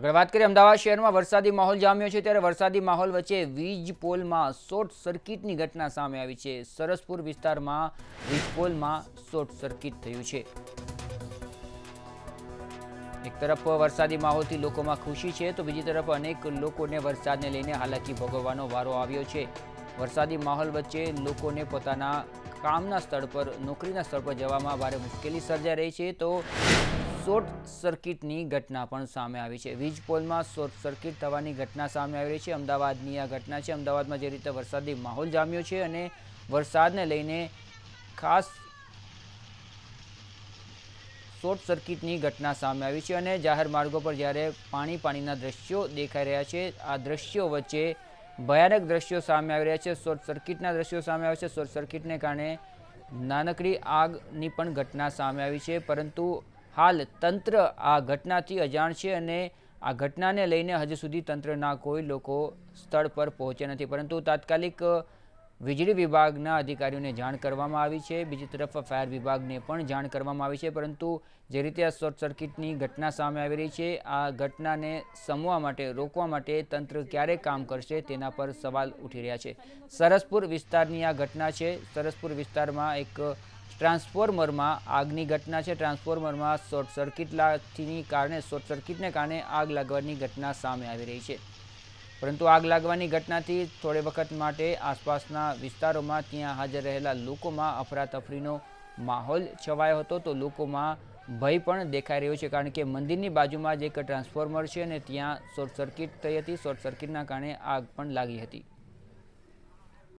આગળ વાત કરીએ અમદાવાદ શહેરમાં વરસાદી માહોલ જામ્યો છે ત્યારે વરસાદી માહોલ વચ્ચે વીજ પોલમાં શોર્ટ સર્કિટની ઘટના સામે આવી છે. સરસપુર વિસ્તારમાં વીજ પોલમાં શોર્ટ સર્કિટ થયું છે. એક તરફ વરસાદી માહોલથી લોકોમાં ખુશી છે તો બીજી તરફ અનેક લોકોને વરસાદને લઈને હાલાકી ભોગવવાનો વારો આવ્યો છે. વરસાદી માહોલ વચ્ચે લોકોને પોતાના કામના સ્થળ પર, નોકરીના સ્થળ પર જવામાં ભારે મુશ્કેલી સર્જાઈ રહી છે તો શોર્ટ સર્કિટની ઘટના પણ સામે આવી છે. વીજ પોલમાં શોર્ટ સર્કિટ થવાની ઘટના સામે આવી રહી છે. અમદાવાદની આ ઘટના છે. અમદાવાદમાં જે રીતે વરસાદી માહોલ જામ્યો છે અને વરસાદને લઈને ખાસ શોર્ટ સર્કિટની ઘટના સામે આવી છે અને જાહેર માર્ગો પર જ્યારે પાણી પાણીના દ્રશ્યો દેખાઈ રહ્યા છે, આ દ્રશ્યો વચ્ચે ભયાનક દ્રશ્યો સામે આવી રહ્યા છે. શોર્ટ સર્કિટના દ્રશ્યો સામે આવ્યા છે. શોર્ટ સર્કિટને કારણે નાનકડી આગની પણ ઘટના સામે આવી છે. પરંતુ હાલ તંત્ર આ ઘટનાથી અજાણ છે અને આ ઘટનાને લઈને હજુ સુધી તંત્રના કોઈ લોકો સ્થળ પર પહોંચ્યા નથી. પરંતુ તાત્કાલિક વીજળી વિભાગના અધિકારીઓને જાણ કરવામાં આવી છે. બીજી તરફ ફાયર વિભાગને પણ જાણ કરવામાં આવી છે, પરંતુ જે રીતે આ શોર્ટ સર્કિટની ઘટના સામે આવી રહી છે, આ ઘટનાને સમવા માટે, રોકવા માટે તંત્ર ક્યારે કામ કરશે તેના પર સવાલ ઉઠી રહ્યા છે. સરસપુર વિસ્તારની આ ઘટના છે. સરસપુર વિસ્તારમાં એક ટ્રાન્સફોર્મરમાં આગની ઘટના છે. ટ્રાન્સફોર્મરમાં શોર્ટ સર્કિટથી કારણે શોર્ટ સર્કિટને કારણે આગ લાગવાની ઘટના સામે આવી રહી છે. પરંતુ આગ લાગવાની ઘટનાથી થોડે વખત માટે આસપાસના વિસ્તારોમાં ત્યાં હાજર રહેલા લોકોમાં અફરાતફરીનો માહોલ છવાયો હતો. તો લોકોમાં ભય પણ દેખાઈ રહ્યો છે, કારણ કે મંદિરની બાજુમાં જ એક ટ્રાન્સફોર્મર છે અને ત્યાં શોર્ટ સર્કિટ થઈ હતી. શોર્ટ સર્કિટના કારણે આગ પણ લાગી હતી.